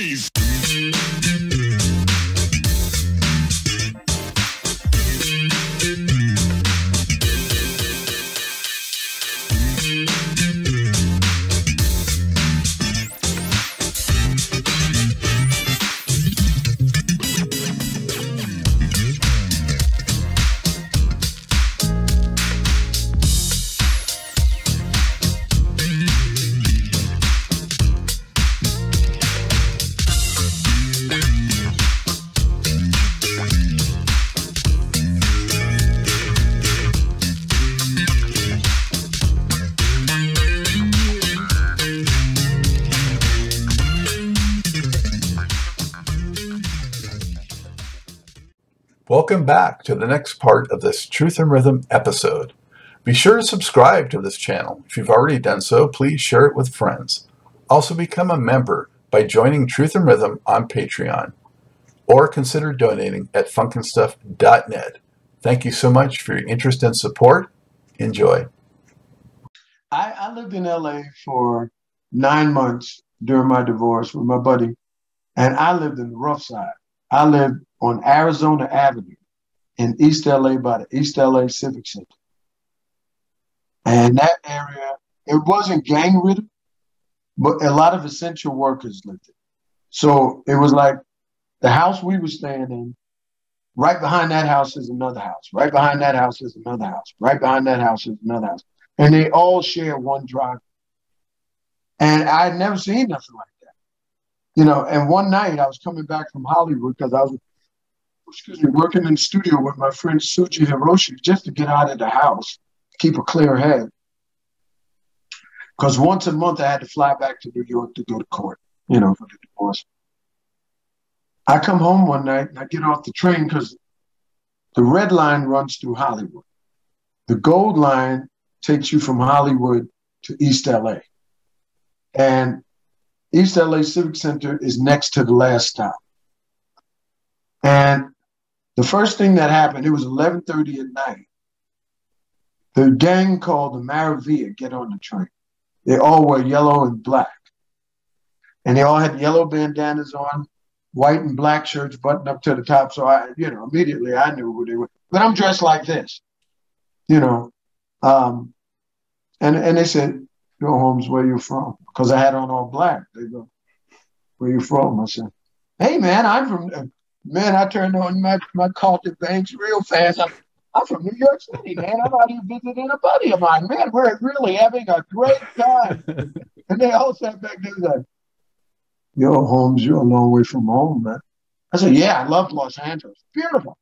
please. Welcome back to the next part of this Truth in Rhythm episode. Be sure to subscribe to this channel. If you've already done so, please share it with friends. Also become a member by joining Truth in Rhythm on Patreon or consider donating at funknstuff.net. Thank you so much for your interest and support. Enjoy. I, I lived in LA for nine months during my divorce with my buddy, and I lived in the rough side. I lived on Arizona Avenue in East LA by the East LA Civic Center. And that area, it wasn't gang ridden, but a lot of essential workers lived there. So it was like the house we were staying in, right behind that house is another house. Right behind that house is another house. Right behind that house is another house. And they all share one driveway. And I had never seen nothing like that. You know, and one night I was coming back from Hollywood because I was excuse me, working in the studio with my friend Suji Hiroshi just to get out of the house, keep a clear head. Because once a month I had to fly back to New York to go to court, you know, for the divorce. I come home one night and I get off the train because the red line runs through Hollywood. The gold line takes you from Hollywood to East LA. And East LA Civic Center is next to the last stop. And the first thing that happened, it was 11:30 at night. The gang called the Maravilla get on the train. They all were yellow and black, and they all had yellow bandanas on, white and black shirts buttoned up to the top. So I, you know, immediately I knew who they were. But I'm dressed like this, you know. Um, and and they said, "Go Holmes, where you from?" Because I had on all black. They go, "Where you from?" I said, "Hey man, I'm from man, I turned on my, my Carlton Banks real fast. I'm, I'm from New York City, man. I'm out here visiting a buddy of mine. Man, we're really having a great time. and they all sat back there like, Yo, Holmes, you're a long way from home, man. I said, Yeah, I love Los Angeles. Beautiful.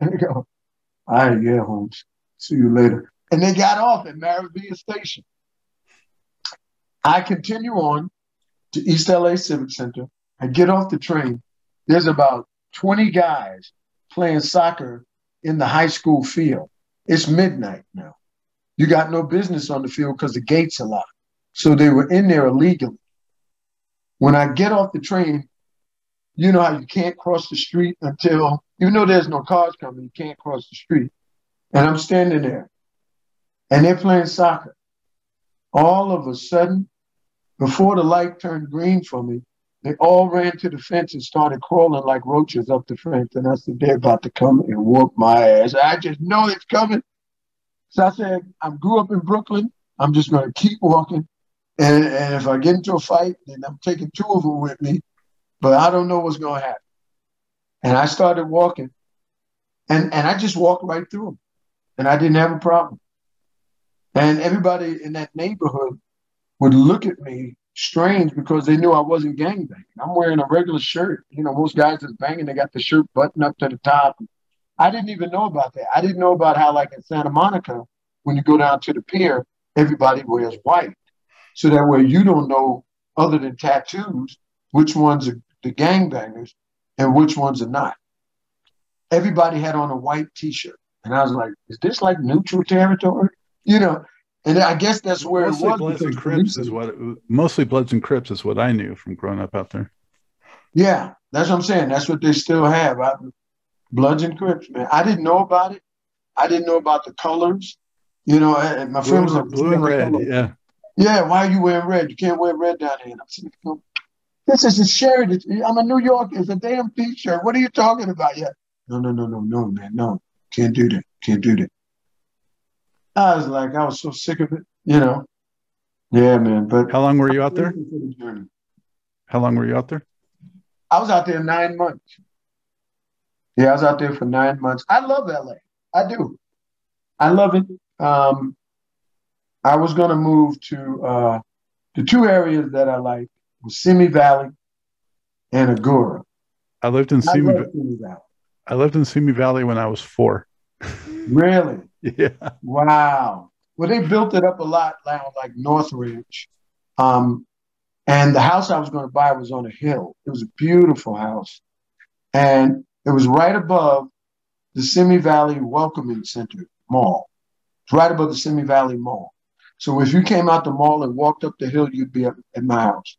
And they go, All right, yeah, Holmes. See you later. And they got off at Maravilla Station. I continue on to East LA Civic Center. I get off the train. There's about 20 guys playing soccer in the high school field. It's midnight now. You got no business on the field because the gates are locked. So they were in there illegally. When I get off the train, you know how you can't cross the street until, even though there's no cars coming, you can't cross the street. And I'm standing there and they're playing soccer. All of a sudden, before the light turned green for me, they all ran to the fence and started crawling like roaches up the fence. And I said, they're about to come and whoop my ass. I just know it's coming. So I said, I grew up in Brooklyn. I'm just going to keep walking. And, and if I get into a fight, then I'm taking two of them with me. But I don't know what's going to happen. And I started walking. And, and I just walked right through them. And I didn't have a problem. And everybody in that neighborhood would look at me strange because they knew I wasn't gangbanging. I'm wearing a regular shirt. You know, most guys that's banging, they got the shirt buttoned up to the top. I didn't even know about that. I didn't know about how, like in Santa Monica, when you go down to the pier, everybody wears white. So that way you don't know, other than tattoos, which ones are the gangbangers and which ones are not. Everybody had on a white t shirt. And I was like, is this like neutral territory? You know, and I guess that's where mostly it was. Bloods and Crips is what it, mostly Bloods and Crips is what I knew from growing up out there. Yeah, that's what I'm saying. That's what they still have. I, Bloods and Crips, man. I didn't know about it. I didn't know about the colors. You know, and my friend was like, blue and red. Yeah. Yeah, why are you wearing red? You can't wear red down here. And I'm saying, This is a shirt. It's, I'm a New Yorker. It's a damn t-shirt. What are you talking about? Yeah. No, no, no, no, no, man. No, can't do that. Can't do that. I was like, I was so sick of it, you know. Yeah, man. But How long were you out there? How long were you out there? I was out there nine months. Yeah, I was out there for nine months. I love LA. I do. I love it. Um, I was going to move to uh, the two areas that I like was Simi Valley and Agoura. I lived in I Simi. love Simi Valley. I lived in Simi Valley when I was four. Really? Yeah. Wow. Well, they built it up a lot now, like Northridge. Um, and the house I was going to buy was on a hill. It was a beautiful house. And it was right above the Simi Valley Welcoming Center Mall. Right above the Simi Valley Mall. So if you came out the mall and walked up the hill, you'd be up at my house.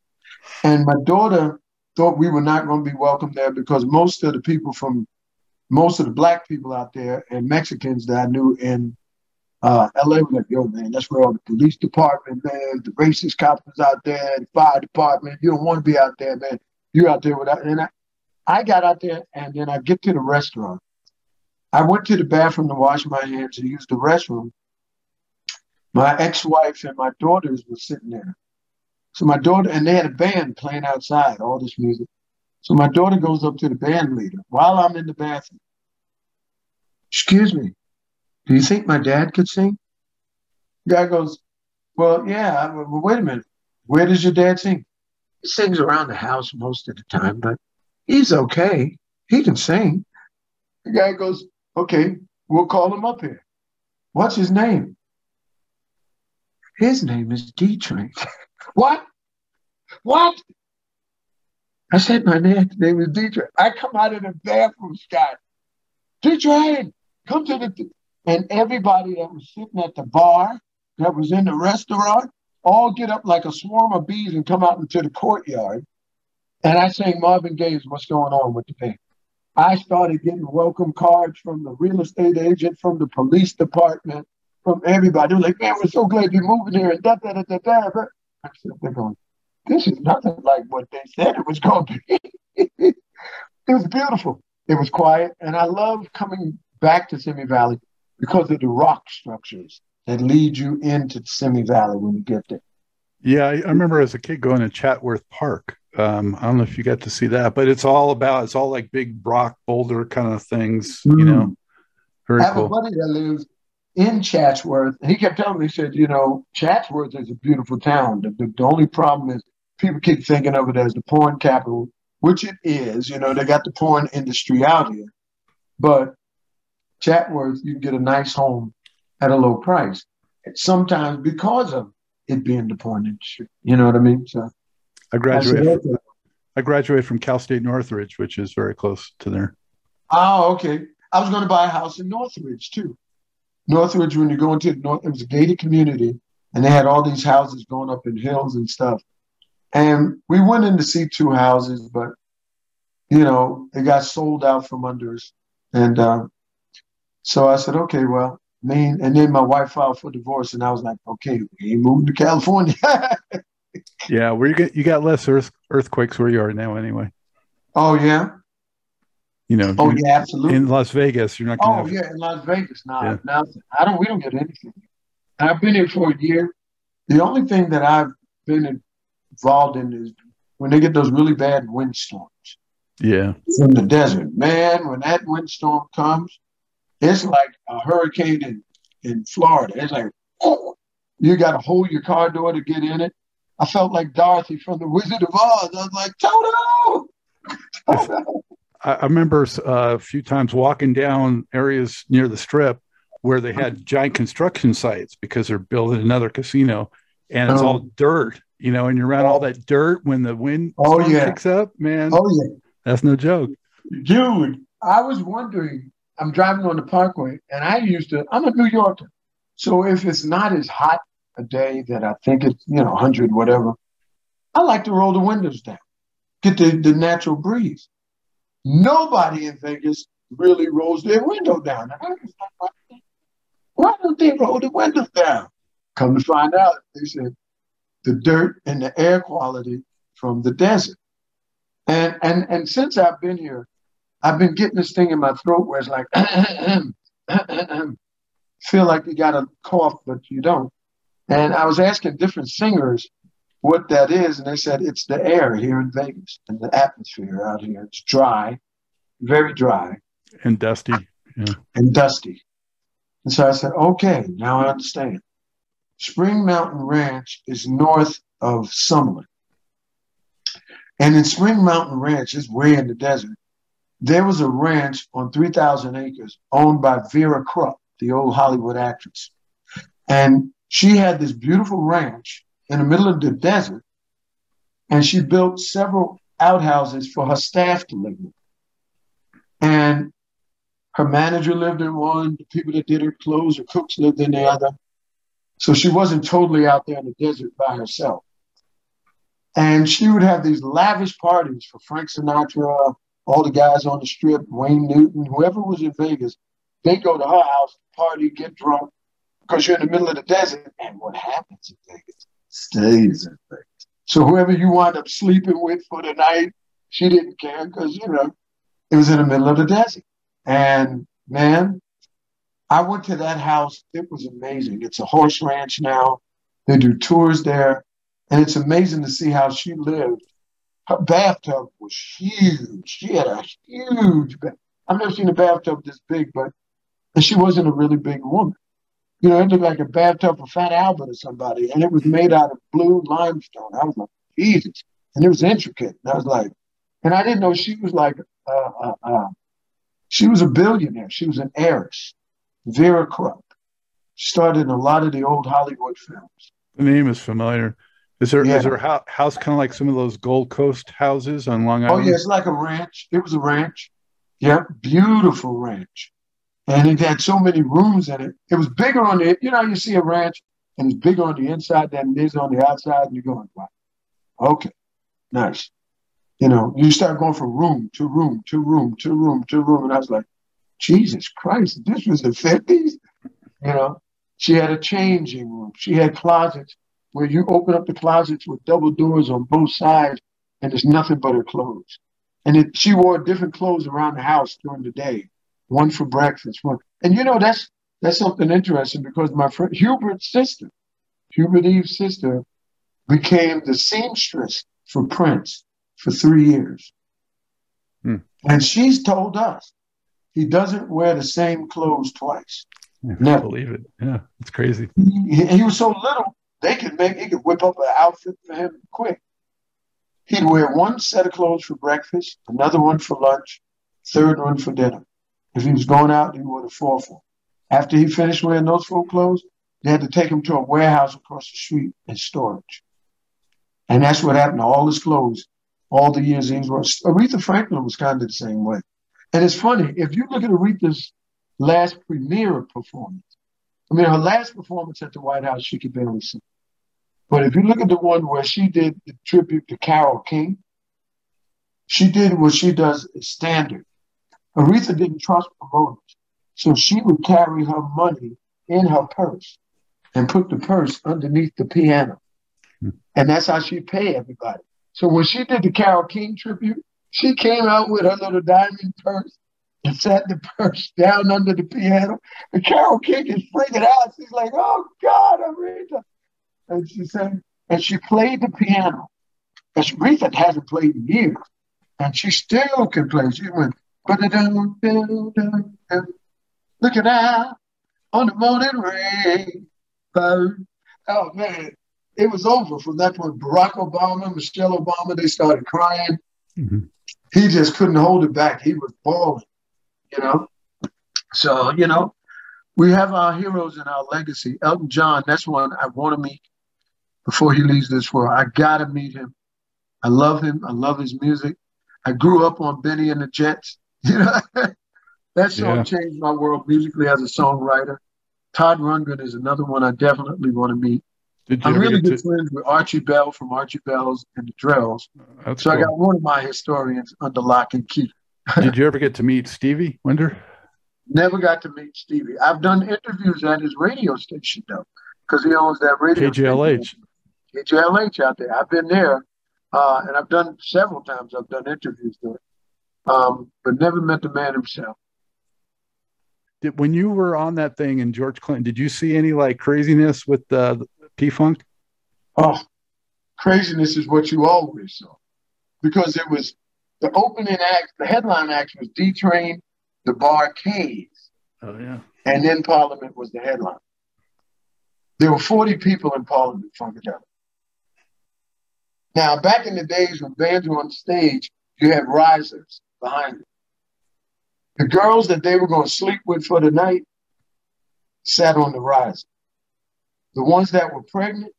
And my daughter thought we were not going to be welcome there because most of the people from most of the black people out there and Mexicans that I knew in uh, LA were like, yo, man, that's where all the police department, man, the racist cops was out there, the fire department. You don't want to be out there, man. You're out there without. And I, I got out there, and then I get to the restaurant. I went to the bathroom to wash my hands and use the restroom. My ex-wife and my daughters were sitting there. So my daughter, and they had a band playing outside, all this music. So my daughter goes up to the band leader while I'm in the bathroom. Excuse me, do you think my dad could sing? Guy goes, Well, yeah, well, wait a minute. Where does your dad sing? He sings around the house most of the time, but he's okay. He can sing. The guy goes, Okay, we'll call him up here. What's his name? His name is D-Train. what? What? I said my dad's name is D-Train. I come out of the bathroom, Scott. D-Train, come to the and everybody that was sitting at the bar, that was in the restaurant, all get up like a swarm of bees and come out into the courtyard. And I sang Marvin Gaye's What's Going On with the Band. I started getting welcome cards from the real estate agent, from the police department, from everybody. They were like, man, we're so glad you're moving here. And da, da, da, da, da. I'm sitting there going, this is nothing like what they said it was going to be. it was beautiful. It was quiet. And I love coming back to Simi Valley because of the rock structures that lead you into Simi Valley when you get there. Yeah, I, I remember as a kid going to Chatsworth Park. Um, I don't know if you got to see that, but it's all about it's all like big rock boulder kind of things, you know. Very I have a cool. buddy that lives in Chatsworth, and he kept telling me, he said, you know, Chatsworth is a beautiful town. The, the, the only problem is people keep thinking of it as the porn capital, which it is. You know, they got the porn industry out here. But Chatsworth, you can get a nice home at a low price. Sometimes because of it being the porn industry. You know what I mean? So I graduated. I graduated from Cal State Northridge, which is very close to there. Oh, okay. I was going to buy a house in Northridge too. Northridge, when you go into the north, it was a gated community, and they had all these houses going up in hills and stuff. And we went in to see two houses, but you know, it got sold out from under us. And uh, so I said, okay, well, me and then my wife filed for divorce, and I was like, okay, we ain't moving to California. Yeah, where you get you got less earth, earthquakes where you are now anyway. oh yeah, You know, oh yeah, absolutely. in Las Vegas, you're not going Oh to have. yeah, in Las Vegas. Now, Yeah. I don't. We don't get anything. I've been here for a year. The only thing that I've been involved in is when they get those really bad windstorms Yeah, from the desert. Man, when that windstorm comes, it's like a hurricane in in Florida. It's like oh, you got to hold your car door to get in it. I felt like Dorothy from the Wizard of Oz. I was like, Toto. Toto. I, I remember uh, a few times walking down areas near the strip where they had giant construction sites because they're building another casino, and it's Oh. all dirt. You know, and you're around all that dirt when the wind Oh, yeah. kicks up. Man, Oh yeah. that's no joke. Dude, I was wondering, I'm driving on the parkway and I used to, I'm a New Yorker. So if it's not as hot a day that I think it's, you know, 100, whatever, I like to roll the windows down, get the, the natural breeze. Nobody in Vegas really rolls their window down. And I was like, why don't they roll the windows down? Come to find out, they said the dirt and the air quality from the desert. And and and since I've been here, I've been getting this thing in my throat where it's like feel like you got a cough, but you don't. And I was asking different singers what that is, and they said it's the air here in Vegas and the atmosphere out here. It's dry, very dry, and dusty, yeah. and dusty. And so I said, okay, now I understand. Spring Mountain Ranch is north of Summerlin. And in Spring Mountain Ranch, it's way in the desert, there was a ranch on 3,000 acres owned by Vera Krupp, the old Hollywood actress. And she had this beautiful ranch in the middle of the desert, and she built several outhouses for her staff to live in. And her manager lived in one, the people that did her clothes, her cooks lived in the other. So she wasn't totally out there in the desert by herself. And she would have these lavish parties for Frank Sinatra, all the guys on the strip, Wayne Newton, whoever was in Vegas. They go to her house, party, get drunk, because you're in the middle of the desert. And what happens in Vegas stays in Vegas. So whoever you wind up sleeping with for the night, she didn't care because, you know, it was in the middle of the desert. And man, I went to that house. It was amazing. It's a horse ranch now. They do tours there. And it's amazing to see how she lived. Her bathtub was huge. She had a huge bath. I've never seen a bathtub this big, but she wasn't a really big woman. You know, it looked like a bathtub for Fat Albert or somebody, and it was made out of blue limestone. I was like, Jesus. And it was intricate. And I was like, and I didn't know she was like, uh, uh, uh, she was a billionaire. She was an heiress. Vera Krupp. Started in a lot of the old Hollywood films. The name is familiar. Is there yeah. is there a house kind of like some of those Gold Coast houses on Long Island? Oh yeah, it's like a ranch. It was a ranch. Yeah, beautiful ranch, and it had so many rooms in it. It was bigger on the. You know, you see a ranch and it's bigger on the inside than it is on the outside, and you're going, wow, okay, nice. You know, you start going from room to room to room to room to room, and I was like, Jesus Christ, this was the 50s. You know, she had a changing room. She had closets where you open up the closets with double doors on both sides and there's nothing but her clothes. And it, she wore different clothes around the house during the day, one for breakfast, one. And you know, that's that's something interesting because my friend Hubert's sister, Hubert Eaves' sister, became the seamstress for Prince for three years. Hmm. And she's told us he doesn't wear the same clothes twice. I Never. believe it. Yeah, it's crazy. He, he was so little they could make he could whip up an outfit for him quick. He'd wear one set of clothes for breakfast, another one for lunch, third one for dinner. If he was going out, he wore the fourth one. After he finished wearing those four clothes, they had to take him to a warehouse across the street in storage. And that's what happened to all his clothes all the years he was. Aretha Franklin was kind of the same way. And it's funny, if you look at Aretha's last premiere performance, I mean, her last performance at the White House, she could barely sing. But if you look at the one where she did the tribute to Carole King, she did what she does standard. Aretha didn't trust promoters, so she would carry her money in her purse and put the purse underneath the piano. Hmm. And that's how she pay everybody. So when she did the Carole King tribute, she came out with her little diamond purse and sat the purse down under the piano. And Carole King is freaking out. She's like, oh God, Aretha. And she said, and she played the piano. And Aretha hasn't played in years. And she still can play. She went, look at that on the morning rain. Oh man, it was over from that point. Barack Obama, Michelle Obama, they started crying. Mm-hmm. He just couldn't hold it back. He was bawling, you know. So, you know, we have our heroes and our legacy. Elton John, that's one I want to meet before he leaves this world. I gotta meet him. I love him. I love his music. I grew up on Bennie and the Jets. You know, that song yeah. changed my world musically as a songwriter. Todd Rundgren is another one I definitely want to meet. I'm really good to... friends with Archie Bell from Archie Bell's and the Drells. That's so cool. I got one of my historians under lock and key. Did you ever get to meet Stevie Wonder? Never got to meet Stevie. I've done interviews at his radio station though, because he owns that radio. Station. KJLH. KJLH out there. I've been there. uh, and I've done several times. I've done interviews there, um, but never met the man himself. Did, when you were on that thing and George Clinton, did you see any like craziness with uh, P Funk? Oh, craziness is what you always saw, because it was the opening act, the headline act was D Train, the Bar-Kays. Oh yeah. And then Parliament was the headline. There were 40 people in Parliament Funkadelic. Now, back in the days when bands were on stage, you had risers behind it. The girls that they were going to sleep with for the night sat on the riser. The ones that were pregnant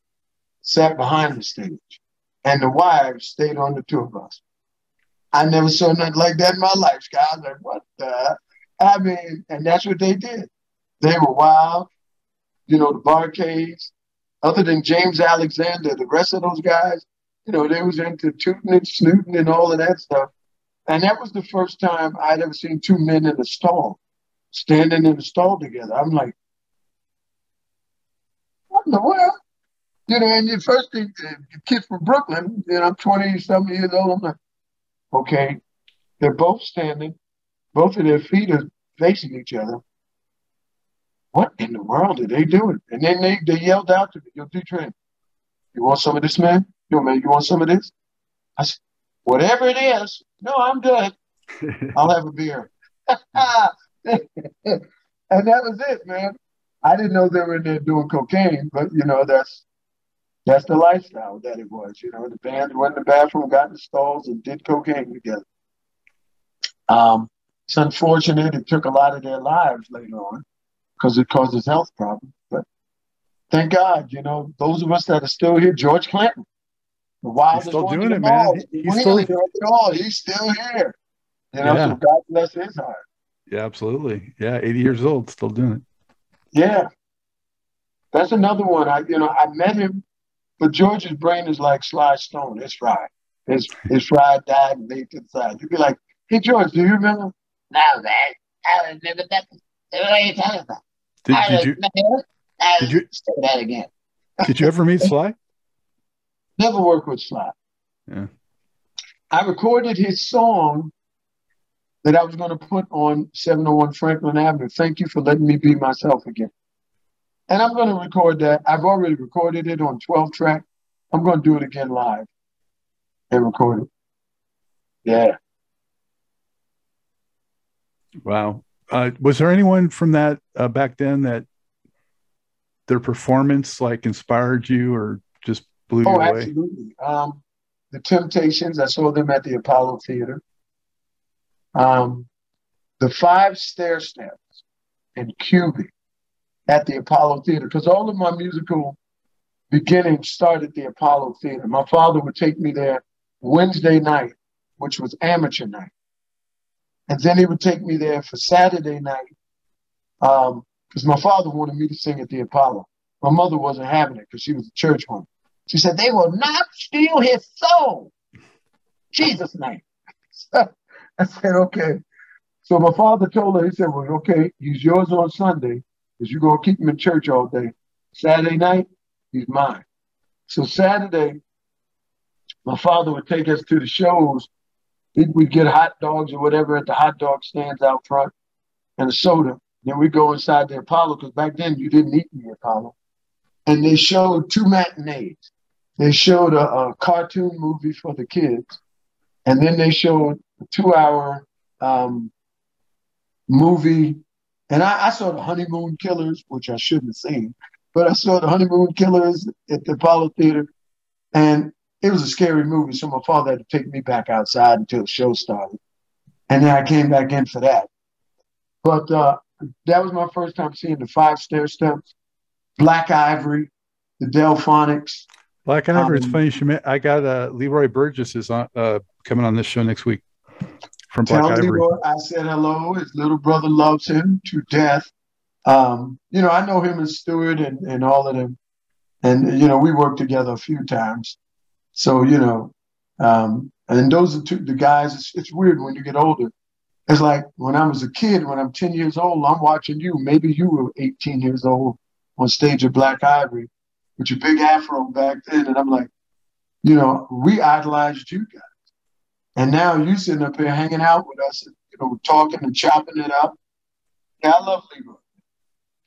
sat behind the stage, and the wives stayed on the tour bus. I never saw nothing like that in my life, guys. Like, what the? I mean, and that's what they did. They were wild. You know, the Bar-Kays. Other than James Alexander, the rest of those guys, you know, they was into tooting and snooting and all of that stuff. And that was the first time I'd ever seen two men in a stall, standing in a stall together. I'm like, what in the world? You know, and the first thing, the kid from Brooklyn, you know, I'm 20 something years old. I'm like, okay, they're both standing, both of their feet are facing each other. What in the world are they doing? And then they, they yelled out to me, yo, D-Train, you want some of this, man? Yo, man, you want some of this? I said, whatever it is, no, I'm good. I'll have a beer. and that was it, man. I didn't know they were in there doing cocaine, but you know, that's that's the lifestyle that it was. You know, the band went in the bathroom, got in the stalls, and did cocaine together. Um, it's unfortunate it took a lot of their lives later on because it causes health problems. But thank God, you know, those of us that are still here, George Clinton, the wildest He's still doing it, man. all. He he's still- doing it all. He's still here. You know, Yeah. so God bless his heart. Yeah, absolutely. Yeah, 80 years old, still doing it. Yeah. That's another one. I you know, I met him, but George's brain is like Sly Stone. It's fried. It's it's fried, died, and laid to the side. You'd be like, hey George, do you remember? No, man. I remember that. What are you talking about? Did, I did you remember. Did you- say that again. did you ever meet Sly? Never worked with Sly. Yeah. I recorded his song that I was going to put on 701 Franklin Avenue. Thank you for letting me be myself again. And I'm going to record that. I've already recorded it on 12 track. I'm going to do it again live and record it. Yeah. Wow. Uh, was there anyone from that uh, back then that their performance like inspired you or just blew you Oh, away? absolutely. Um, the Temptations, I saw them at the Apollo Theater. Um, the Five Stairsteps and Cubie at the Apollo Theater, because all of my musical beginnings started at the Apollo Theater. My father would take me there Wednesday night, which was amateur night. And then he would take me there for Saturday night, because my father wanted me to sing at the Apollo. My mother wasn't having it because she was a church woman. She said, they will not steal his soul. Jesus' name. I said, okay. So my father told her, he said, well, okay, he's yours on Sunday because you're going to keep him in church all day. Saturday night, he's mine. So Saturday, my father would take us to the shows. We'd get hot dogs or whatever at the hot dog stands out front and a soda. Then we'd go inside the Apollo because back then you didn't eat in the Apollo. And they showed two matinees. They showed a, a cartoon movie for the kids, and then they showed a two-hour um, movie. And I, I saw the Honeymoon Killers, which I shouldn't have seen, but I saw the Honeymoon Killers at the Apollo Theater, and it was a scary movie. So my father had to take me back outside until the show started, and then I came back in for that. But uh, that was my first time seeing the Five Stairsteps, Black Ivory, the Delfonics. Black Ivory, it's Um, funny. She met, I got uh, Leroy Burgess is on uh, coming on this show next week from Black Tell Ivory. Leroy I said hello. His little brother loves him to death. Um, you know, I know him and Stewart and, and all of them. And, you know, we worked together a few times. So, you know, um, and those are two, the guys, it's, it's weird when you get older. It's like when I was a kid, when I'm 10 years old, I'm watching you. Maybe you were 18 years old on stage at Black Ivory with your big afro back then. And I'm like, you know, we idolized you guys. And now you sitting up here hanging out with us, you know, talking and chopping it up. Yeah, I love Leroy.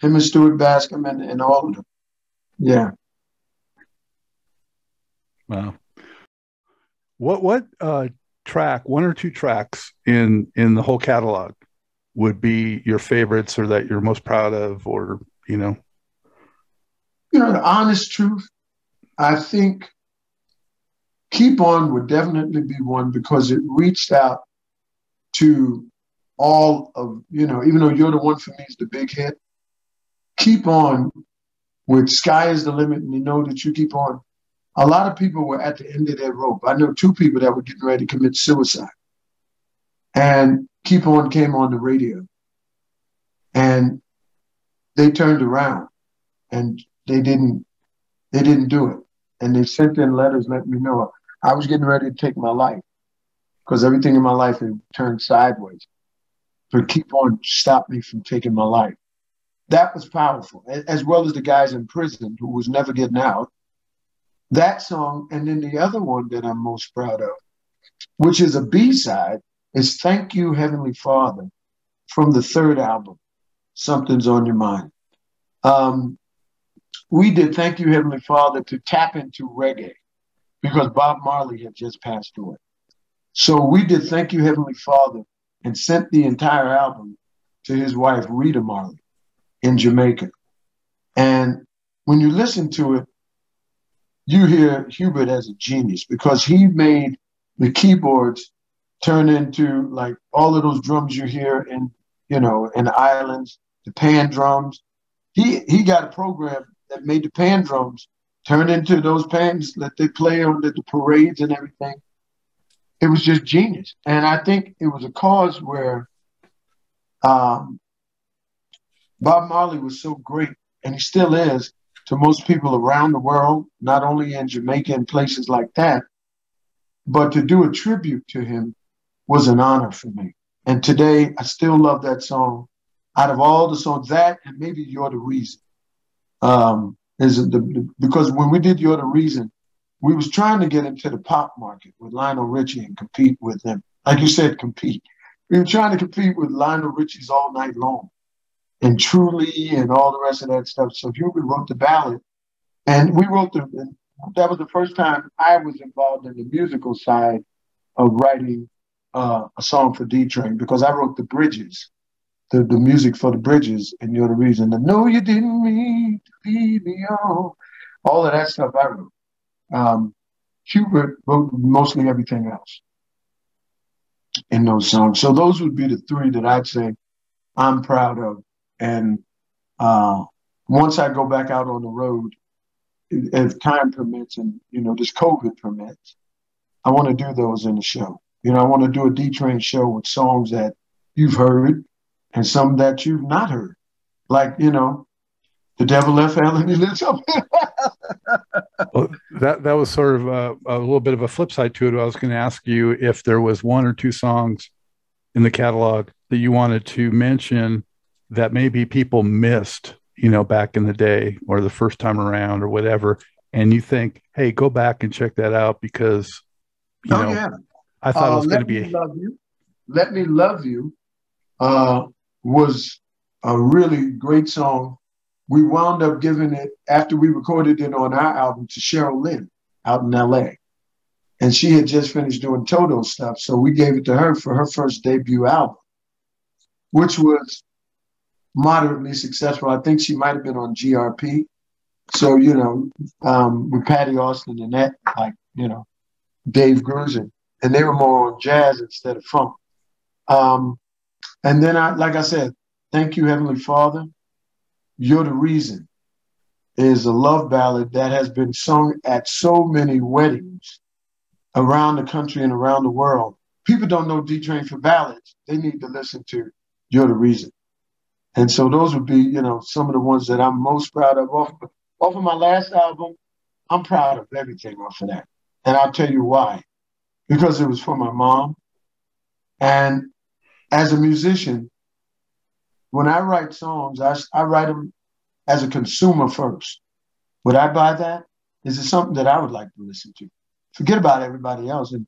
Him and Stuart Bascombe and, and all of them. Yeah. Wow. What what uh track, one or two tracks in in the whole catalog would be your favorites or that you're most proud of or, you know? You know, the honest truth, I think Keep On would definitely be one because it reached out to all of, you know, even though You're the One for Me is the big hit, Keep On with Sky is the Limit and you know that you keep on. A lot of people were at the end of their rope. I know two people that were getting ready to commit suicide. And Keep On came on the radio. And they turned around and they didn't they didn't do it. And they sent in letters letting me know I was getting ready to take my life because everything in my life had turned sideways. But keep on stop me from taking my life. That was powerful, as well as the guys in prison who was never getting out. That song, and then the other one that I'm most proud of, which is a B side, is Thank You, Heavenly Father from the third album, Something's on Your Mind. Um, we did Thank You, Heavenly Father to tap into reggae because Bob Marley had just passed away. So we did Thank You, Heavenly Father and sent the entire album to his wife, Rita Marley, in Jamaica. And when you listen to it, you hear Hubert as a genius because he made the keyboards turn into like all of those drums you hear in, you know, in the islands, the pan drums. He he got a program that made the pan drums turn into those pans that they play on the, the parades and everything. It was just genius. And I think it was a cause where um, Bob Marley was so great, and he still is, to most people around the world, not only in Jamaica and places like that, but to do a tribute to him was an honor for me. And today, I still love that song. Out of all the songs, that and maybe You're the Reason. Um, is the, the, because when we did You're the Reason, we was trying to get into the pop market with Lionel Richie and compete with them. Like you said, compete. We were trying to compete with Lionel Richie's All Night Long and Truly and all the rest of that stuff. So Hubert wrote the ballad, and we wrote the. That was the first time I was involved in the musical side of writing uh, a song for D Train because I wrote the bridges the, the music for the bridges, and you're the reason. The no, you didn't mean to leave me on. All of that stuff I wrote. Um, Hubert wrote mostly everything else in those songs. So those would be the three that I'd say I'm proud of. And uh, once I go back out on the road, if time permits and you know this COVID permits, I want to do those in the show. You know, I want to do a D Train show with songs that you've heard, and some that you've not heard. Like, you know, the devil left Alan he lives up. well, that that was sort of a, a, little bit of a flip side to it. I was going to ask you if there was one or two songs in the catalog that you wanted to mention that maybe people missed, you know, back in the day or the first time around or whatever, and you think, hey, go back and check that out because, you oh, know, yeah. I thought uh, it was going to be. A... Love you. Let me love you. Uh, was a really great song. We wound up giving it after we recorded it on our album to Cheryl Lynn out in LA. And she had just finished doing Toto stuff. So we gave it to her for her first debut album, which was moderately successful. I think she might have been on GRP. So, you know, um, with Patti Austin and that, like, you know, Dave Grusin. And they were more on jazz instead of funk. Um, and then I, like I said, thank you, Heavenly Father. You're the reason is a love ballad that has been sung at so many weddings around the country and around the world. People don't know D Train for ballads. They need to listen to You're the Reason. And so those would be, you know, some of the ones that I'm most proud of. Off, off of my last album, I'm proud of everything off of that. And I'll tell you why. Because it was for my mom. And as a musician, when I write songs, I, I write them as a consumer first. Would I buy that? Is it something that I would like to listen to? forget about everybody else. And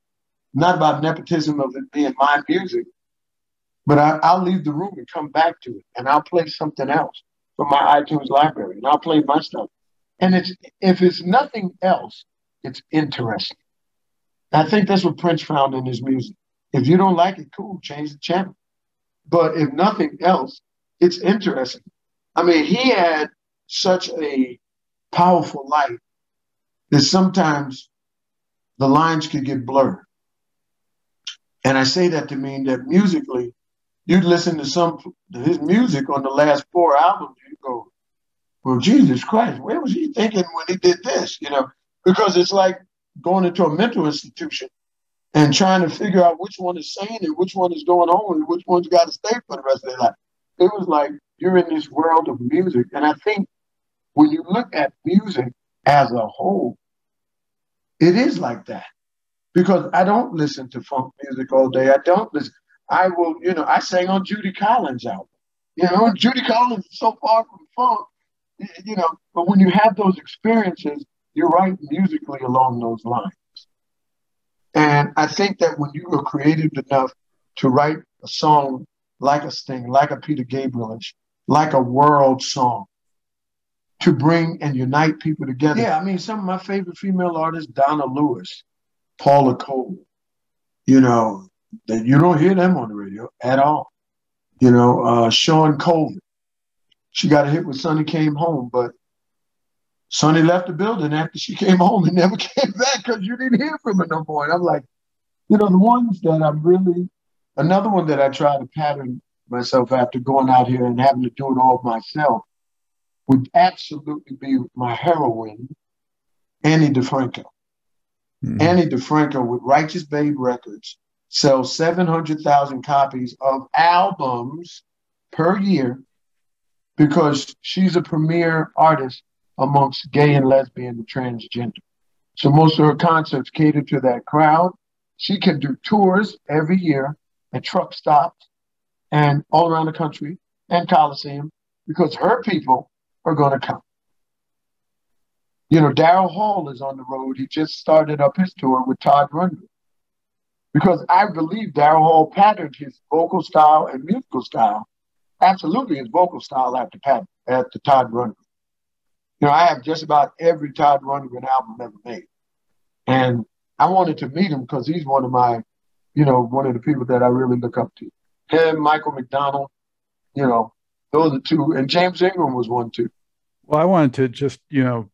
not about nepotism of it being my music, but I, will leave the room and come back to it, and I'll play something else from my iTunes library, and I'll play my stuff. And it's if it's nothing else, it's interesting. I think that's what Prince found in his music. If you don't like it, cool, change the channel. But if nothing else, it's interesting. I mean, he had such a powerful light that sometimes the lines could get blurred. And I say that to mean that musically, you'd listen to some his music on the last four albums, you go, well, Jesus Christ, where was he thinking when he did this? You know, because it's like going into a mental institution and trying to figure out which one is sane and which one is going on and which one's got to stay for the rest of their life. It was like you're in this world of music. And I think when you look at music as a whole, it is like that. Because I don't listen to funk music all day. I don't listen. I will, you know, I sang on Judy Collins' album. You know, Judy Collins is so far from funk, you know, but when you have those experiences, you're right musically along those lines. And I think that when you are creative enough to write a song like a Sting, like a Peter Gabrielish, like a world song, to bring and unite people together. Yeah, I mean, some of my favorite female artists, Donna Lewis, Paula Cole, you know, that you don't hear them on the radio at all. You know, uh, Shawn Colvin. She got a hit with Sunny Came Home, but Sonny left the building after she came home and never came back because you didn't hear from her no more. And I'm like, you know, the ones that I'm really, another one that I try to pattern myself after going out here and having to do it all myself would absolutely be my heroine, Ani DiFranco. Mm-hmm. Ani DiFranco with Righteous Babe Records sells 700,000 copies of albums per year because she's a premier artist amongst gay and lesbian and transgender. So most of her concerts cater to that crowd. She can do tours every year at truck stops and all around the country and Coliseum because her people are going to come. You know, Daryl Hall is on the road. He just started up his tour with Todd Rundgren. Because I believe Daryl Hall patterned his vocal style and musical style, absolutely his vocal style after, after Todd Rundgren. You know, I have just about every Todd Rundgren album ever made. And I wanted to meet him because he's one of my, you know, one of the people that I really look up to. Him, Michael McDonald, you know, those are two. And James Ingram was one too. Well, I wanted to just, you know,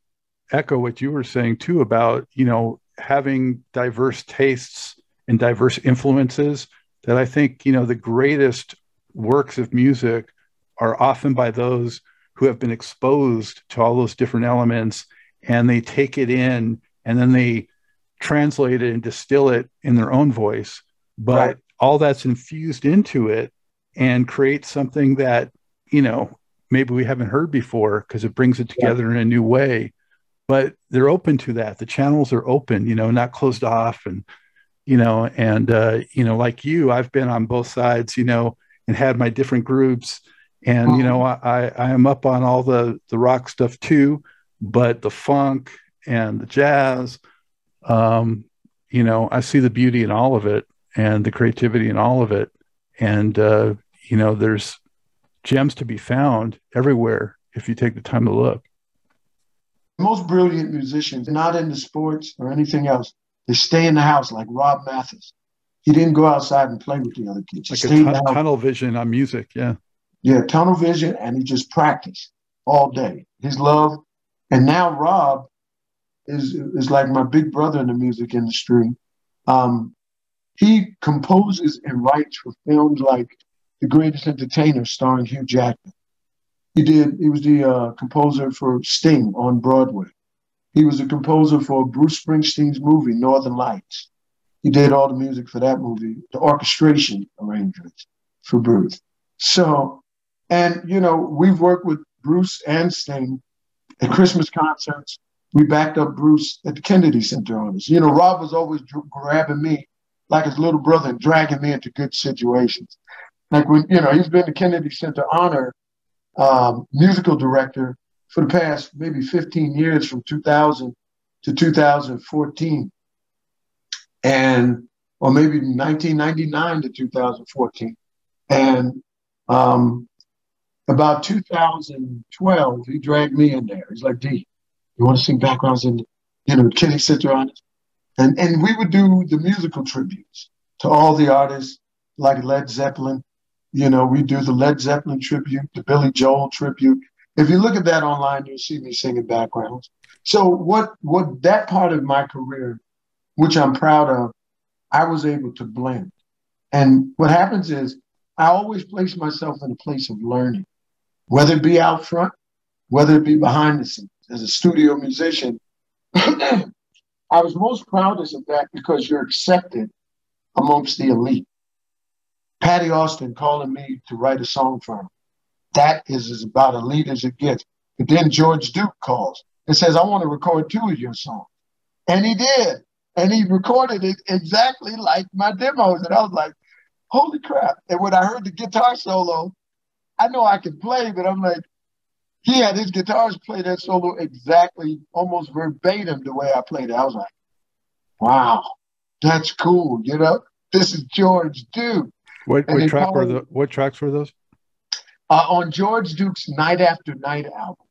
echo what you were saying too about, you know, having diverse tastes and diverse influences that I think, you know, the greatest works of music are often by those who have been exposed to all those different elements and they take it in and then they translate it and distill it in their own voice but right. all that's infused into it and create something that you know maybe we haven't heard before because it brings it together yeah. in a new way but they're open to that the channels are open you know not closed off and you know and uh you know like you i've been on both sides you know and had my different groups and you know mm-hmm. I, I am up on all the the rock stuff too but the funk and the jazz um you know i see the beauty in all of it and the creativity in all of it. And uh you know there's gems to be found everywhere if you take the time to look. Most brilliant musicians not into sports or anything else they stay in the house like Rob Mathes. He didn't go outside and play with the other kids. He like a t- tunnel vision on music yeah yeah, tunnel vision, and he just practiced all day. His love, and now Rob is is like my big brother in the music industry. Um, he composes and writes for films like The Greatest Entertainer, starring Hugh Jackman. He did. He was the uh, composer for Sting on Broadway. He was a composer for Bruce Springsteen's movie Northern Lights. He did all the music for that movie, the orchestration arrangements for Bruce. So and, you know, we've worked with Bruce and Sting at Christmas concerts. We backed up Bruce at the Kennedy Center on us. You know, Rob was always grabbing me like his little brother and dragging me into good situations. Like when, you know, he's been the Kennedy Center honor um, musical director for the past maybe 15 years from 2000 to 2014. and or maybe 1999 to 2014. And um, about 2012, he dragged me in there. He's like, D, you want to sing backgrounds in, you know, Kennedy Center on it? And, and we would do the musical tributes to all the artists like Led Zeppelin. You know, we do the Led Zeppelin tribute, the Billy Joel tribute. If you look at that online, you'll see me singing backgrounds. So what what that part of my career, which I'm proud of, I was able to blend. And what happens is I always place myself in a place of learning, whether it be out front, whether it be behind the scenes. As a studio musician, I was most proudest of that because you're accepted amongst the elite. Patti Austin calling me to write a song for him. That is as about elite as it gets. But then George Duke calls and says, I want to record two of your songs. And he did and he recorded it exactly like my demos. And I was like, holy crap. And when I heard the guitar solo, I know I can play, but I'm like, he had his guitars play that solo exactly, almost verbatim the way I played it. I was like, wow, that's cool. You know, this is George Duke. What, what track were the, what tracks were those? Uh, on George Duke's Night After Night album.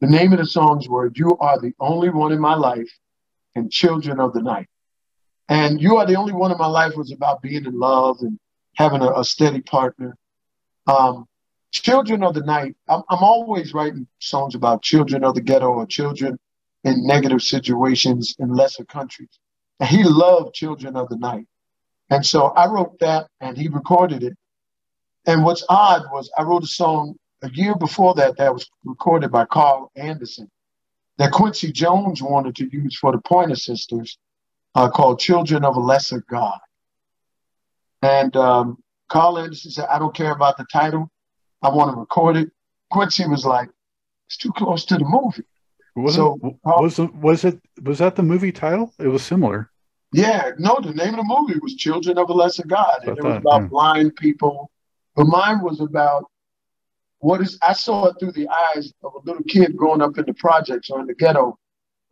The name of the songs were You Are the Only One in My Life and Children of the Night. And You Are the Only One in My Life was about being in love and having a, a steady partner. Um, children of the Night, I'm, I'm always writing songs about children of the ghetto or children in negative situations in lesser countries. And he loved Children of the Night. And so I wrote that and he recorded it. And what's odd was I wrote a song a year before that that was recorded by Carl Anderson that Quincy Jones wanted to use for the Pointer Sisters uh, called Children of a Lesser God. And um, Carl Anderson said, I don't care about the title. I want to record it. Quincy was like, it's too close to the movie. Wasn't, so, uh, was, was it was that the movie title? It was similar. Yeah, no, the name of the movie was Children of a Lesser God. And it was about yeah. blind people. But mine was about what is I saw it through the eyes of a little kid growing up in the projects or in the ghetto,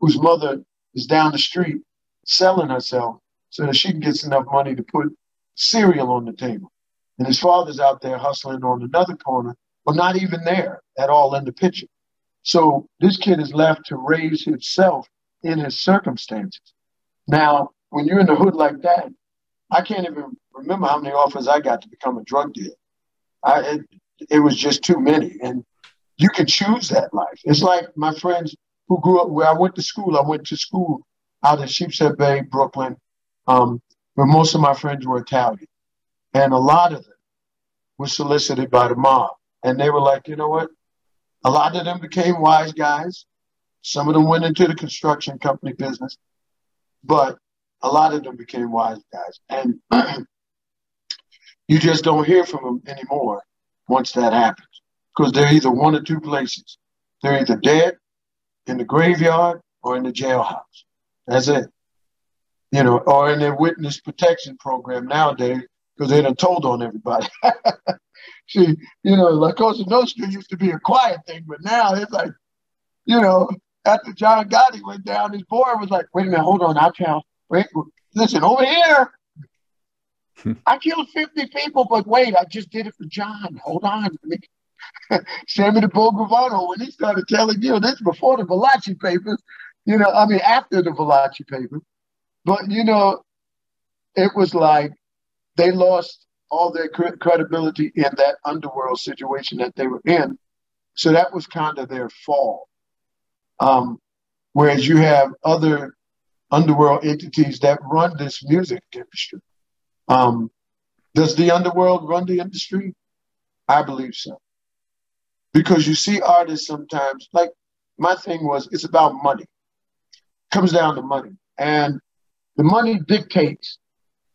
whose mother is down the street selling herself so that she gets enough money to put cereal on the table. And his father's out there hustling on another corner, but not even there at all in the picture. So this kid is left to raise himself in his circumstances. Now, when you're in the hood like that, I can't even remember how many offers I got to become a drug dealer. I, it, it was just too many. And you can choose that life. It's like my friends who grew up where I went to school. I went to school out in Sheepshead Bay, Brooklyn, um, where most of my friends were Italian. And a lot of them were solicited by the mob. And they were like, you know what? A lot of them became wise guys. Some of them went into the construction company business, but a lot of them became wise guys. And you just don't hear from them anymore once that happens. Because they're either one or two places. They're either dead in the graveyard or in the jailhouse. That's it. You know, or in their witness protection program nowadays, because they done told on everybody. See, you know, La Cosa Nostra used to be a quiet thing, but now it's like, you know, after John Gotti went down, his board was like, wait a minute, hold on, I'll tell. Wait, listen, over here, I killed 50 people, but wait, I just did it for John. Hold on. Sammy the Bull Gravano, when he started telling you this before the Valachi papers, you know, I mean, after the Valachi papers, but you know, it was like they lost all their credibility in that underworld situation that they were in. So that was kind of their fall. Um, whereas you have other underworld entities that run this music industry. Um, does the underworld run the industry? I believe so. Because you see artists sometimes, like my thing was, it's about money. It comes down to money. And the money dictates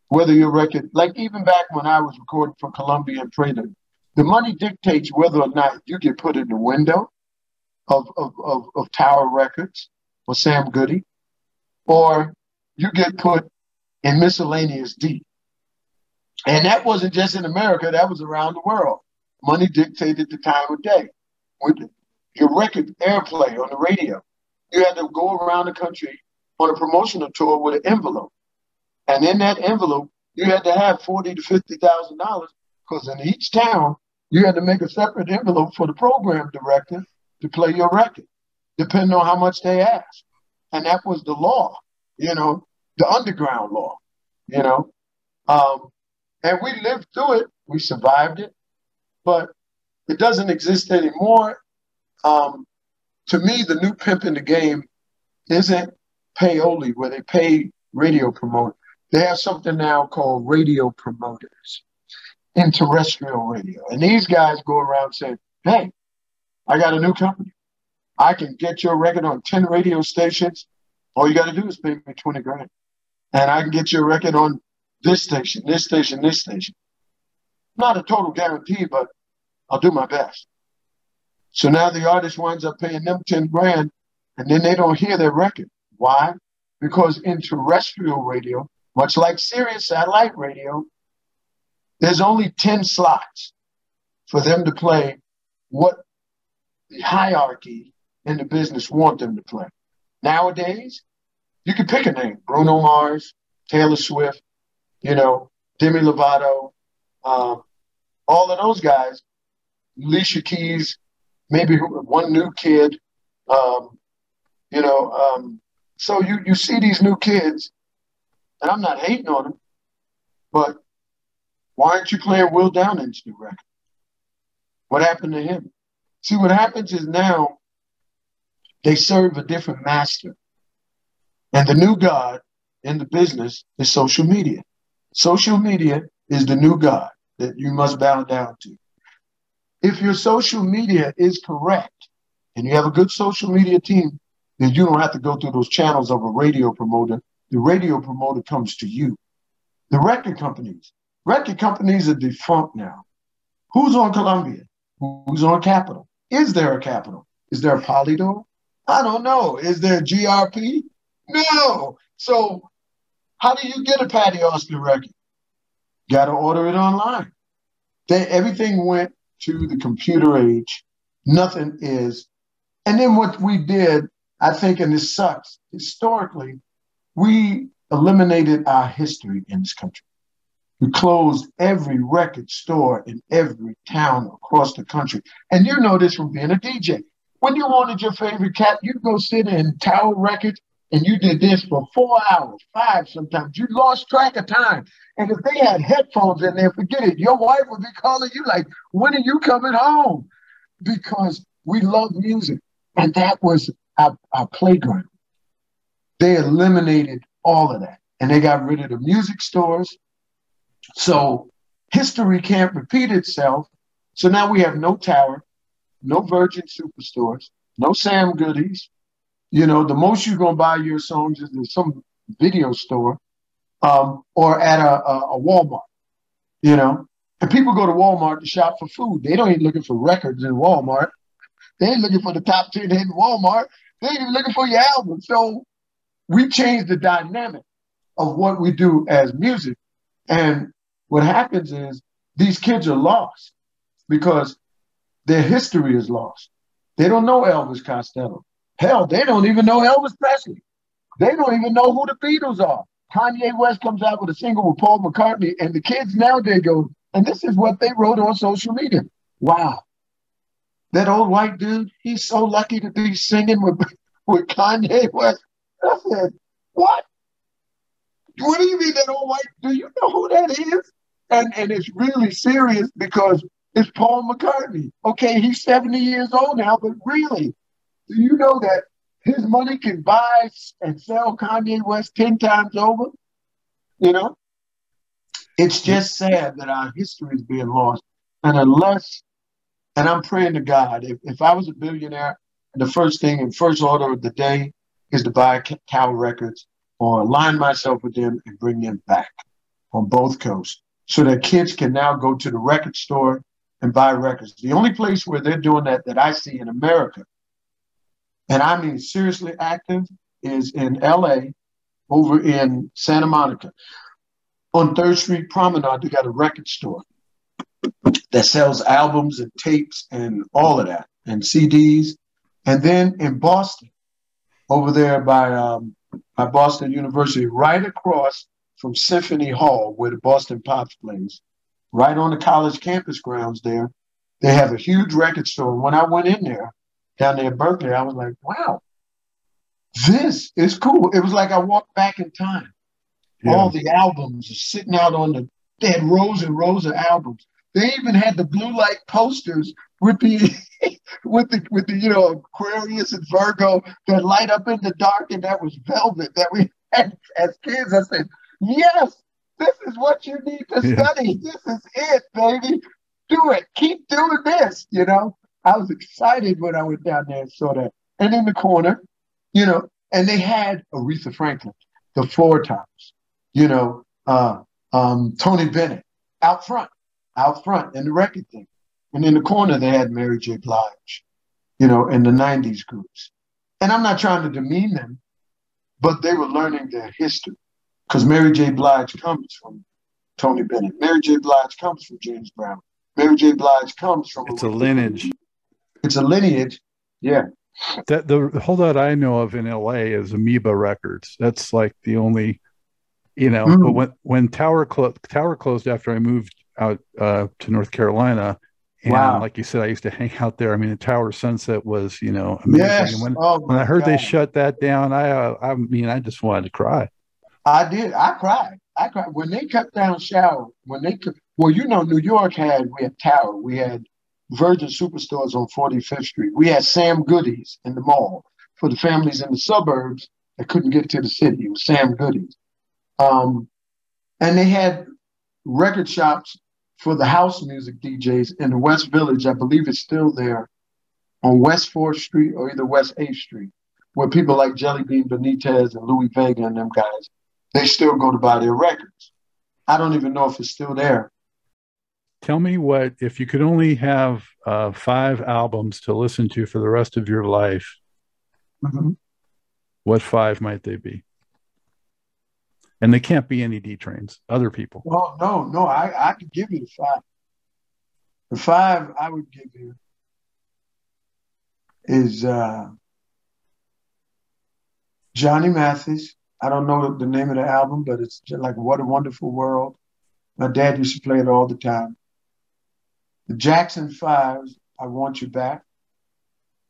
whether your record, like even back when I was recording for Columbia and the money dictates whether or not you get put in the window of, of, of, of Tower Records or Sam Goody, or you get put in miscellaneous D. And that wasn't just in America, that was around the world. Money dictated the time of day. With your record airplay on the radio, you had to go around the country on a promotional tour with an envelope. And in that envelope, you had to have forty to fifty thousand dollars because in each town you had to make a separate envelope for the program director to play your record, depending on how much they asked. And that was the law, you know, the underground law, you know. Um, and we lived through it. We survived it, but it doesn't exist anymore. Um, to me, the new pimp in the game isn't payola, where they pay radio promoters. They have something now called radio promoters in terrestrial radio. And these guys go around saying, hey, I got a new company. I can get your record on 10 radio stations. All you got to do is pay me 20 grand. And I can get your record on this station, this station, this station. Not a total guarantee, but I'll do my best. So now the artist winds up paying them 10 grand and then they don't hear their record. Why? Because in terrestrial radio, much like Sirius satellite radio, there's only 10 slots for them to play what the hierarchy in the business want them to play. Nowadays, you can pick a name Bruno Mars, Taylor Swift, you know, Demi Lovato, um, all of those guys, Alicia Keys, maybe one new kid, um, you know. Um, so you, you see these new kids, and I'm not hating on him, but why aren't you playing Will Downing's new record? What happened to him? See, what happens is now they serve a different master. And the new God in the business is social media. Social media is the new God that you must bow down to. If your social media is correct and you have a good social media team, then you don't have to go through those channels of a radio promoter. The radio promoter comes to you. The record companies, record companies are defunct now. Who's on Columbia? Who's on Capitol? Is there a Capitol? Is there a Polydor? I don't know. Is there a GRP? No. So how do you get a Patti Austin record? Got to order it online. They, everything went to the computer age. Nothing is. And then what we did, I think, and this sucks, historically, we eliminated our history in this country. We closed every record store in every town across the country. And you know this from being a DJ. When you wanted your favorite cat, you'd go sit in Tower Records and you did this for four hours, five sometimes. You lost track of time. And if they had headphones in there, forget it. Your wife would be calling you like, when are you coming home? Because we love music. And that was our, our playground. They eliminated all of that. And they got rid of the music stores. So history can't repeat itself. So now we have no tower, no Virgin Superstores, no Sam Goodies, you know, the most you're gonna buy your songs is in some video store um, or at a, a, a Walmart. You know, and people go to Walmart to shop for food. They don't even looking for records in Walmart. They ain't looking for the top ten in Walmart. They ain't even looking for your album. So we change the dynamic of what we do as music. And what happens is these kids are lost because their history is lost. They don't know Elvis Costello. Hell, they don't even know Elvis Presley. They don't even know who the Beatles are. Kanye West comes out with a single with Paul McCartney, and the kids nowadays go, and this is what they wrote on social media. Wow. That old white dude, he's so lucky to be singing with, with Kanye West. I said, what? What do you mean that old white? Do you know who that is? And and it's really serious because it's Paul McCartney. Okay, he's 70 years old now, but really, do you know that his money can buy and sell Kanye West 10 times over? You know? It's just sad that our history is being lost. And unless, and I'm praying to God, if, if I was a billionaire, the first thing and first order of the day is to buy Tower Records or align myself with them and bring them back on both coasts so that kids can now go to the record store and buy records. The only place where they're doing that that I see in America and I mean seriously active, is in LA over in Santa Monica. On Third Street Promenade, they got a record store that sells albums and tapes and all of that and CDs. And then in Boston, over there by um, by Boston University, right across from Symphony Hall, where the Boston Pops plays, right on the college campus grounds there. They have a huge record store. And when I went in there, down there at Berklee, I was like, wow, this is cool. It was like I walked back in time. Yeah. All the albums are sitting out on the, they had rows and rows of albums. They even had the blue light posters with the with the with the you know Aquarius and Virgo that light up in the dark, and that was velvet that we had as kids. I said, Yes, this is what you need to Yeah. study. This is it, baby. Do it. Keep doing this. You know, I was excited when I went down there and saw that. And in the corner, you know, and they had Aretha Franklin, the Four Tops, you know, uh, um, Tony Bennett out front, out front in the record thing. And in the corner, they had Mary J. Blige, you know, in the 90s groups. And I'm not trying to demean them, but they were learning their history because Mary J. Blige comes from Tony Bennett. Mary J. Blige comes from James Brown. Mary J. Blige comes from It's a lineage. It's a lineage. Yeah. That the holdout I know of in LA is Amoeba Records. That's like the only, you know. Mm. But when when Tower clo- Tower closed after I moved out uh, to North Carolina, and Wow. like you said, I used to hang out there. I mean, the Tower Sunset was you know amazing. Yes. When oh when I heard they shut that down, I uh, I mean, I just wanted to cry. I did. I cried. I cried when they cut down Tower. When they cut, well, you know, New York had we had Tower. We had Virgin Superstores on 45th Street. We had Sam Goodies in the mall for the families in the suburbs that couldn't get to the city. It was Sam Goodies. Um, and they had record shops for the house music DJs in the West Village. I believe it's still there on West 4th Street or either West 8th Street, where people like Jelly Bean Benitez and Louie Vega and them guys, they still go to buy their records. I don't even know if it's still there. Tell me what if you could only have uh, five albums to listen to for the rest of your life, what five might they be? And they can't be any D trains, other people. Well, no, no, I, I could give you the five. The five I would give you is uh, Johnny Mathis. I don't know the name of the album, but it's just like What a Wonderful World. My dad used to play it all the time. The Jackson Fives, I Want You Back.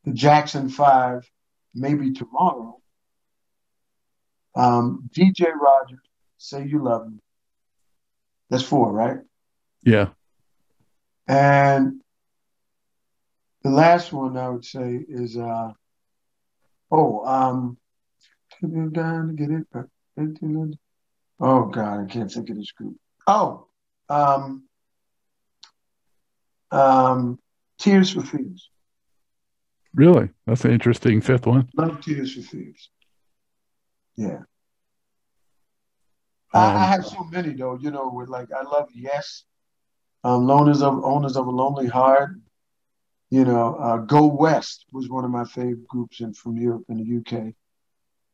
The Jackson Five, Maybe Tomorrow. Um, DJ Rogers, Say You Love Me. That's four, right? Yeah. And the last one I would say is uh oh um down to get it. Oh God, I can't think of this group. Oh, um, um, Tears for Fears. Really? That's an interesting fifth one. Love Tears for Fears. Yeah. I, I Um, have so many though, you know, with like I love Yes, um, Loners of Owners of a Lonely Heart. You know, uh, Go West was one of my favorite groups in from Europe and the UK.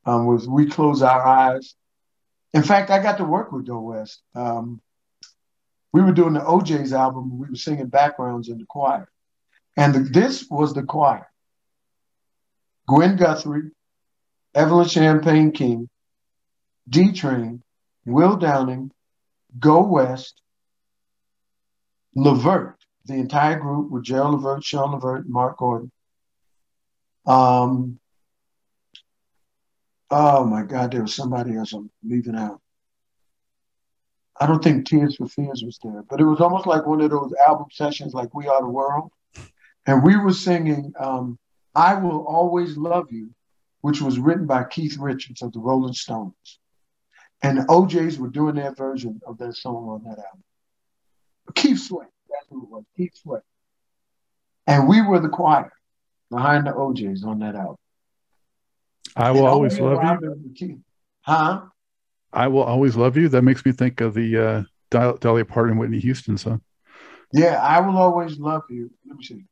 Um, was We Close Our Eyes. In fact, I got to work with Go West. Um, we were doing the O'Jays' album. We were singing backgrounds in the choir, and the, this was the choir: Gwen Guthrie, Evelyn Champagne King, D Train, Will Downing, Go West, Levert, the entire group with Gerald Levert, Sean Levert, Marc Gordon. Um, oh my God, there was somebody else I'm leaving out. I don't think Tears for Fears was there, but it was almost like one of those album sessions like We Are the World. And we were singing um, I Will Always Love You, which was written by Keith Richards of the Rolling Stones. And the O'Jays were doing their version of that song on that album. Keith Sweat, that's who it was, Keith Sweat. And we were the choir behind the O'Jays on that album. I will And always love you. Huh? I will always love you. That makes me think of the uh, Dolly Parton, Whitney Houston song. Yeah, I will always love you. Let me see.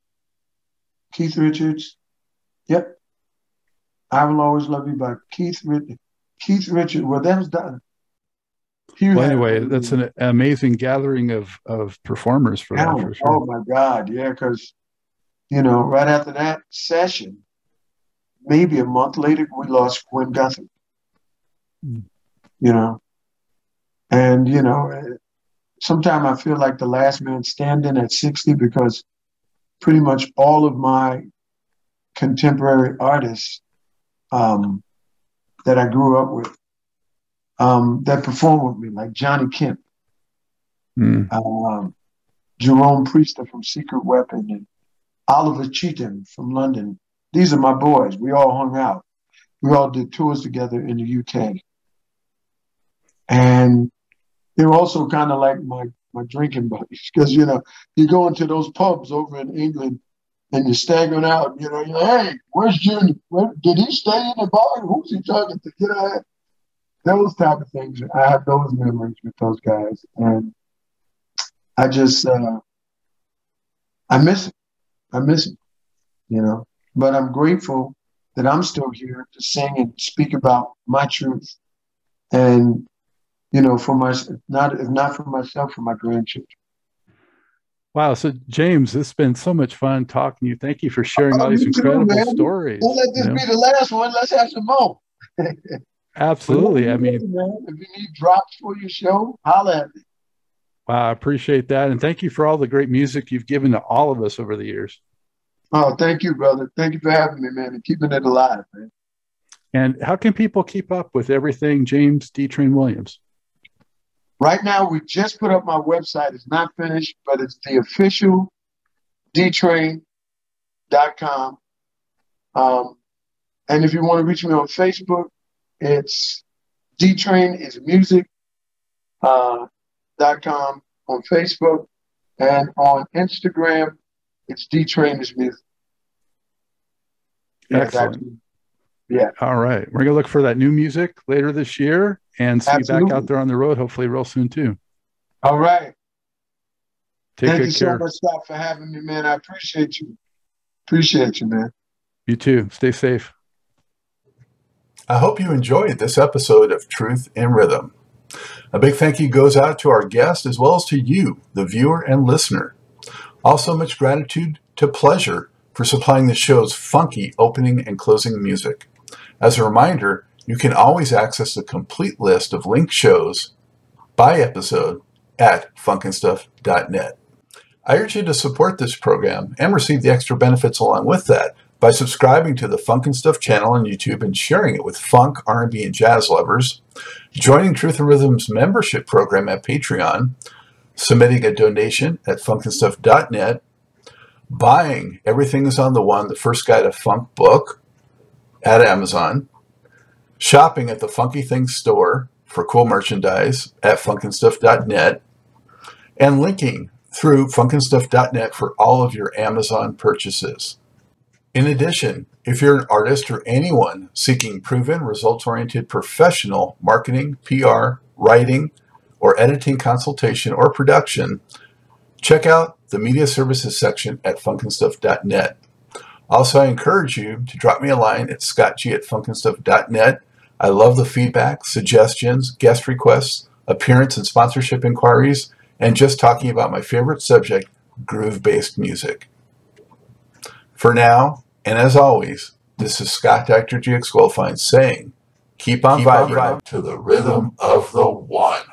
Keith Richards. Yep. I will always love you by Keith Richards. Keith Richard. Well, that was done. Well, had- anyway, that's an amazing gathering of of performers for that. Oh, For sure. oh my God, yeah, because you know, right after that session, maybe a month later, we lost Gwen Guthrie. Mm. You know, And, you know, sometimes I feel like the last man standing at 60 because pretty much all of my contemporary artists um, that I grew up with um, that performed with me, like Johnny Kemp, Mm. um, Jerome Priester from Secret Weapon, and Oliver Cheatham from London. These are my boys. We all hung out. We all did tours together in the UK. And they were also kind of like my, my drinking buddies because, you know, you go into those pubs over in England and you're staggering out, you know, like, hey, where's Junior? Where, did he stay in the bar? Who's he talking to? You know, those type of things. I have those memories with those guys. And I just, uh, I miss it. I miss it, you know, but I'm grateful that I'm still here to sing and speak about my truth. And, you know, for my, not, if not for myself, for my grandchildren. Wow. So, James, it's been so much fun talking to you. Thank you for sharing all Oh, these you too, incredible stories. Don't let this you know? be the last one. Let's have some more. Absolutely. I mean, man, if you need drops for your show, holla at me. wow, I appreciate that. And thank you for all the great music you've given to all of us over the years. Oh, thank you, brother. Thank you for having me, man, and keeping it alive, man. And how can people keep up with everything James D. Train Williams? Right now, we just put up my website. It's not finished, but it's the official dtrain.com. Um, and if you want to reach me on Facebook, it's dtrain is music uh, dot com on Facebook and on Instagram, it's dtrain is music. Excellent. That's- All right. We're going to look for that new music later this year and see you back out there on the road, hopefully, real soon, too. All right. Take Thank good you care. so much, Scott, for having me, man. I appreciate you. Appreciate you, man. You too. Stay safe. I hope you enjoyed this episode of Truth in Rhythm. A big thank you goes out to our guest as well as to you, the viewer and listener. Also, much gratitude to Pleasure for supplying the show's funky opening and closing music. As a reminder, you can always access the complete list of linked shows by episode at funknstuff.net. I urge you to support this program and receive the extra benefits along with that by subscribing to the Funk and Stuff channel on YouTube and sharing it with funk, R&B, and jazz lovers, joining Truth in Rhythm's membership program at Patreon, submitting a donation at funknstuff.net, buying Everything is on the One, the first guide to funk book at Amazon, shopping at the Funky Things store for cool merchandise at funknstuff.net, and linking through funknstuff.net for all of your Amazon purchases. In addition, if you're an artist or anyone seeking proven, results oriented professional marketing, PR, writing, or editing consultation or production, check out the media services section at funknstuff.net. Also, I encourage you to drop me a line at scottg at funknstuff.net. I love the feedback, suggestions, guest requests, appearance and sponsorship inquiries, and just talking about my favorite subject, groove based music. For now, and as always, this is Scott Dr. GX Goldfine saying, keep on Keep on vibing to the rhythm of the one.